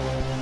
you